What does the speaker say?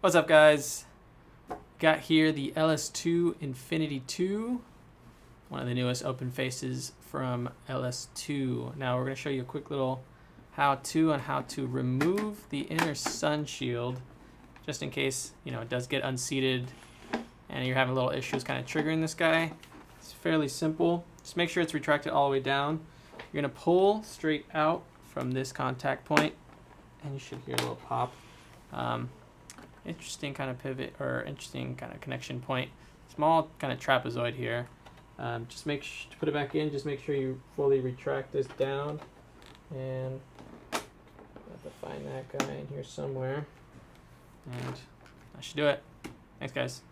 What's up guys? Got here the LS2 Infinity 2, one of the newest open faces from LS2. Now we're going to show you a quick little how-to on how to remove the inner sun shield, just in case you know it does get unseated and you're having little issues kind of triggering this guy. It's fairly simple. Just make sure it's retracted all the way down. You're going to pull straight out from this contact point and you should hear a little pop. Um, interesting kind of pivot or interesting kind of connection point. Small kind of trapezoid here. Um, just make sure to put it back in. Just make sure you fully retract this down, and have to find that guy in here somewhere. And I should do it. Thanks, guys.